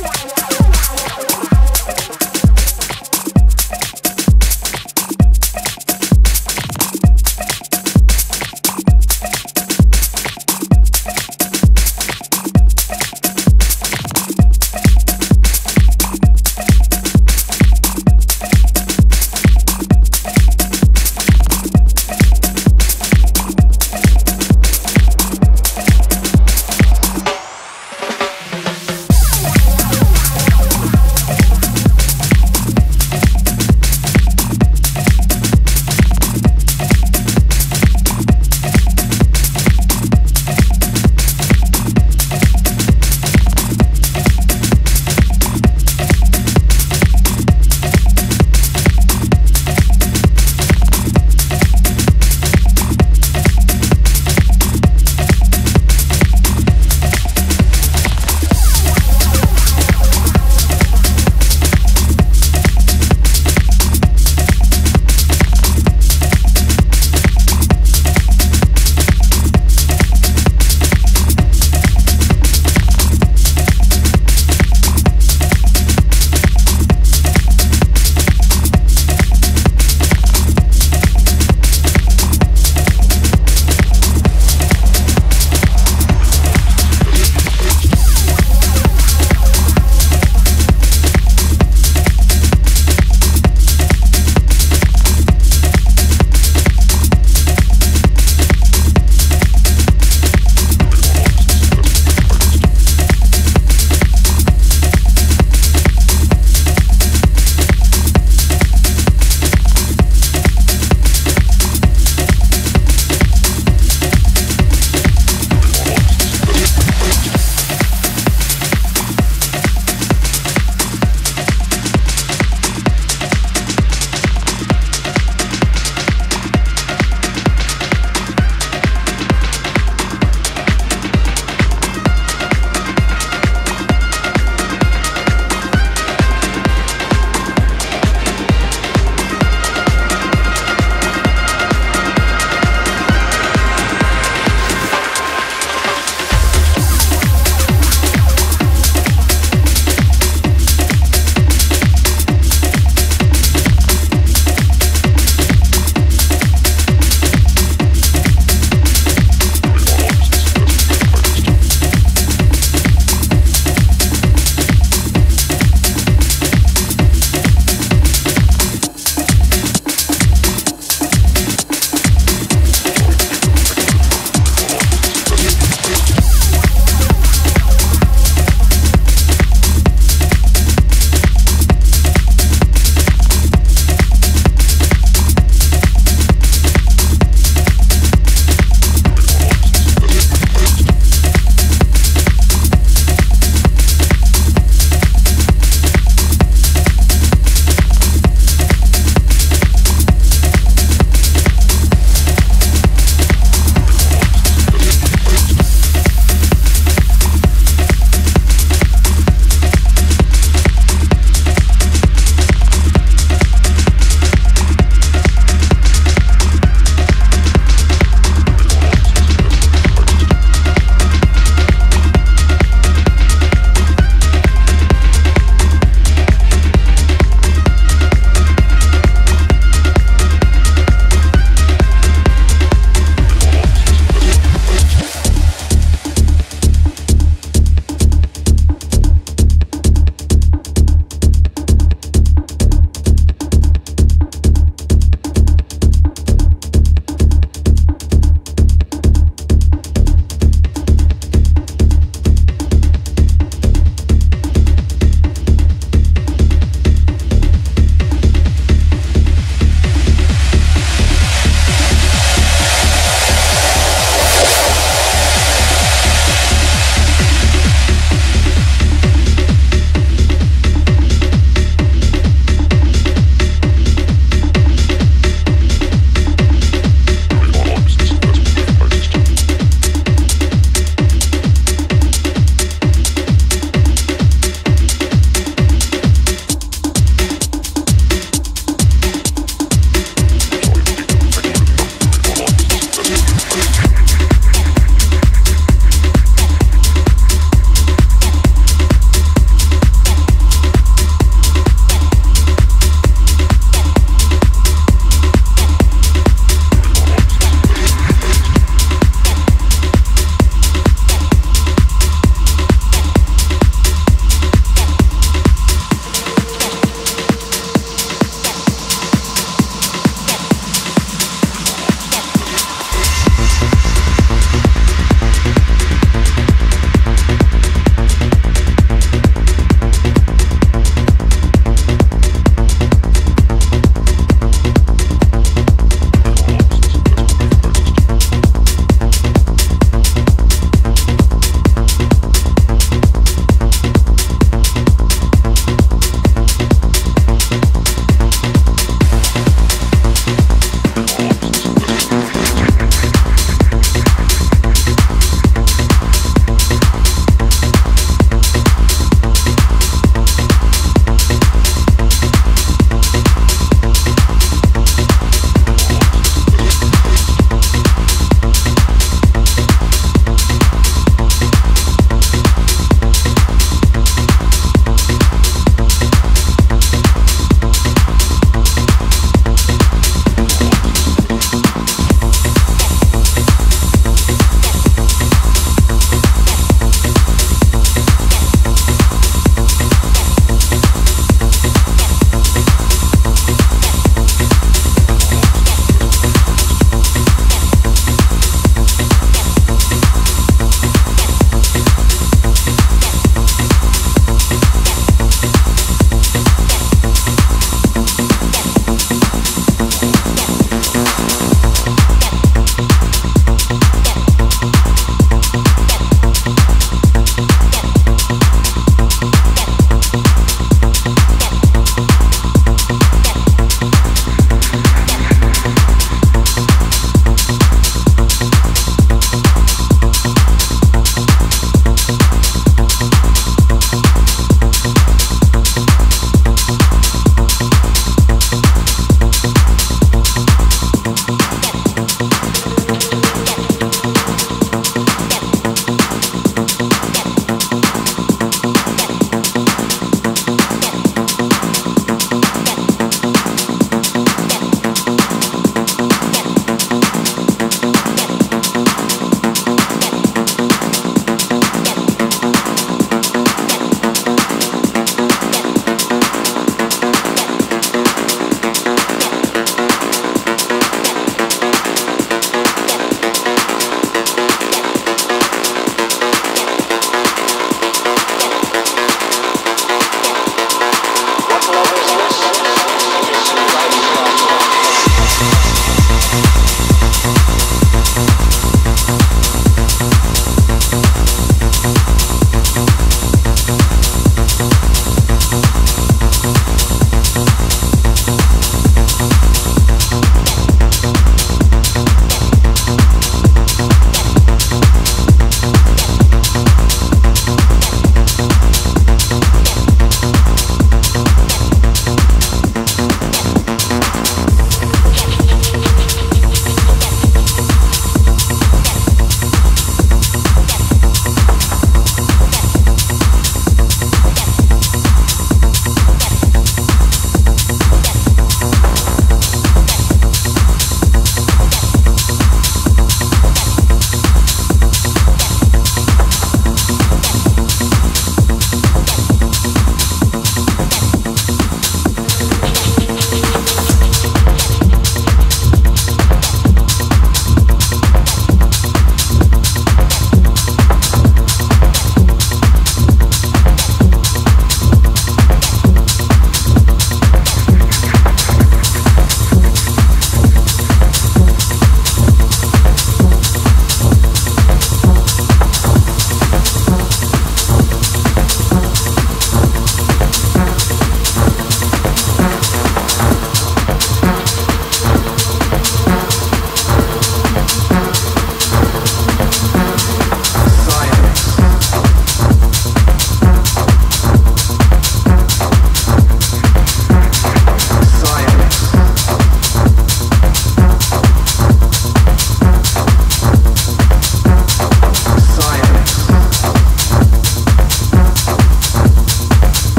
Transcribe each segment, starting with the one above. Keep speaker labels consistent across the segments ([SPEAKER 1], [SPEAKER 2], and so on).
[SPEAKER 1] Yeah.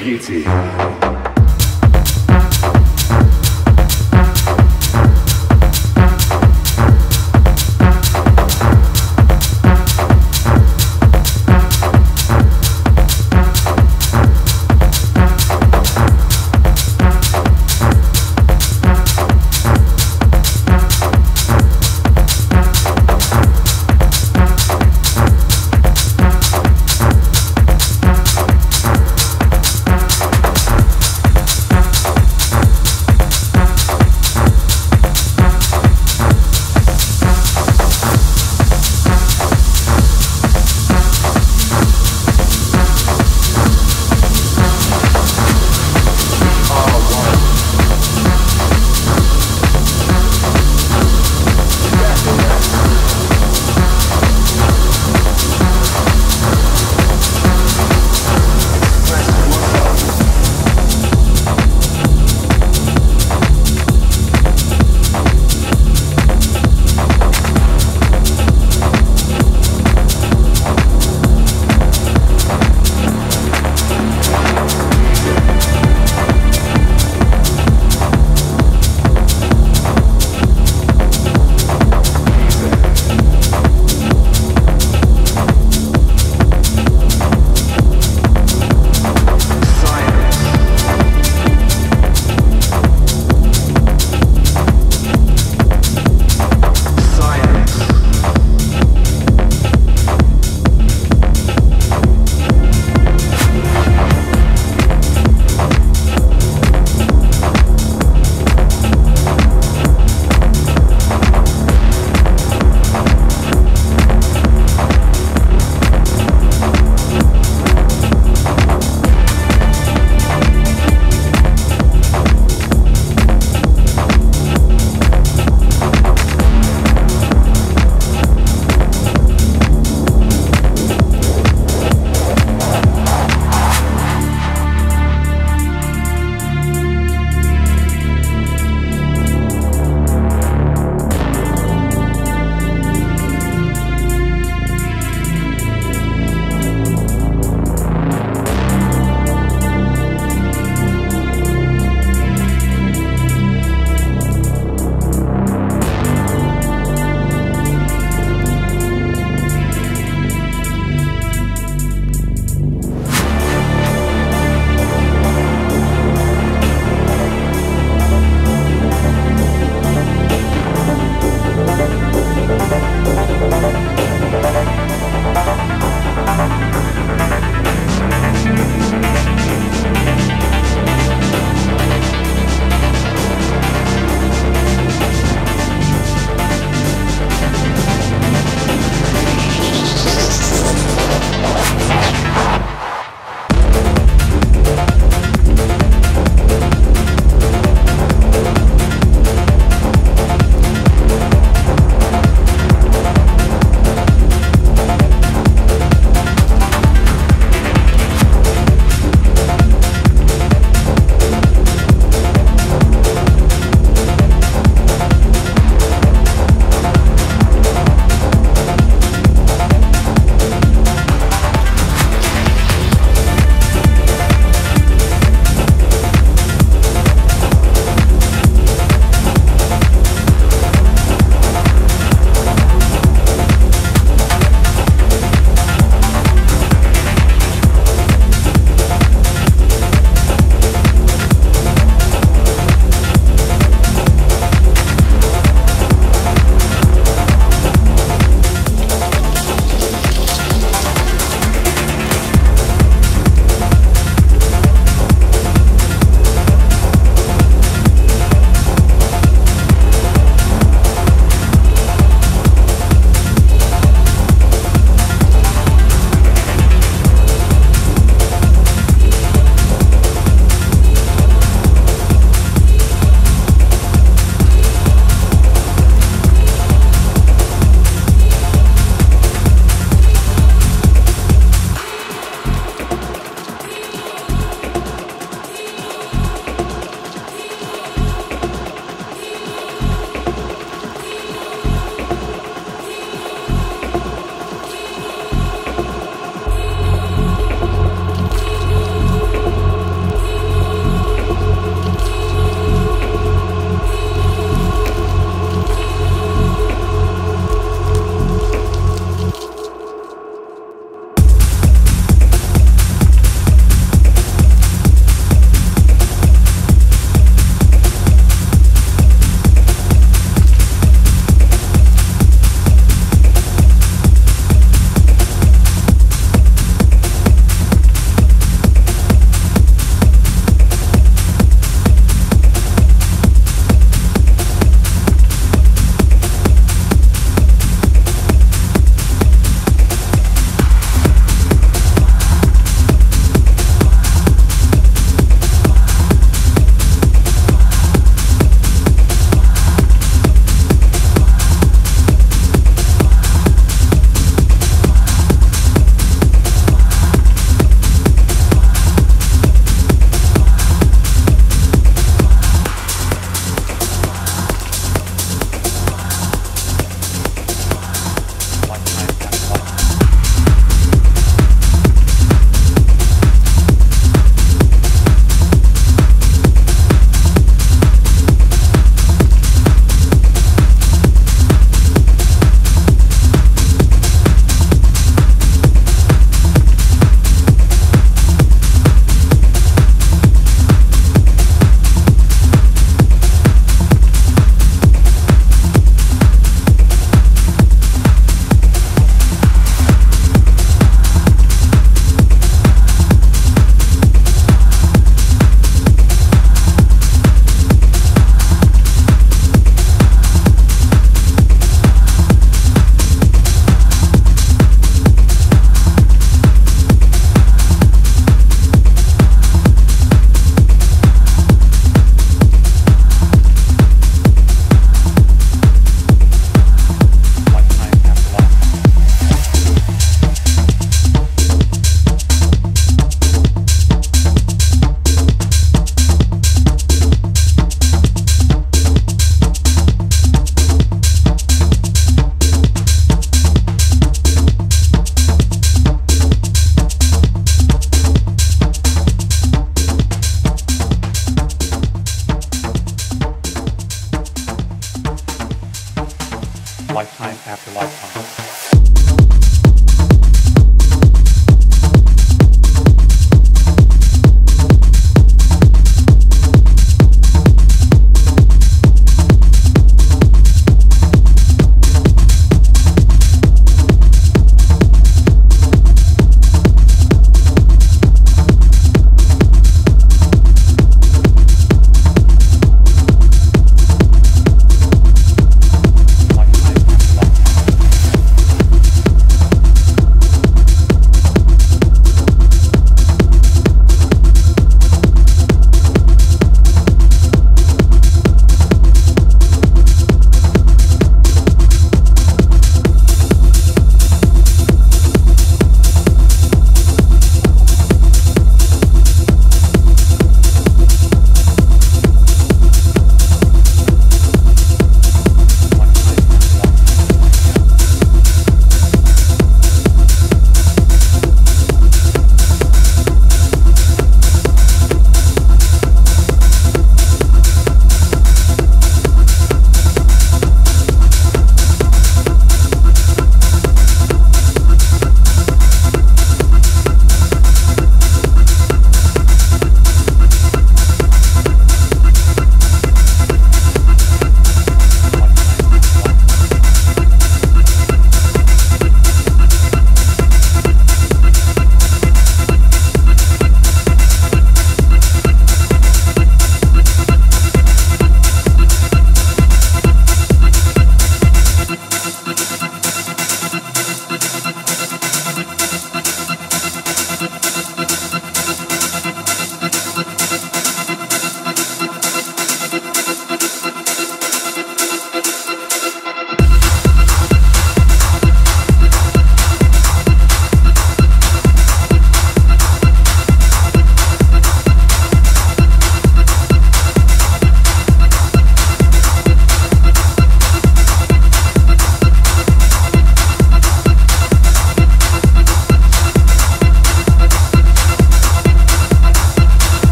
[SPEAKER 1] beauty.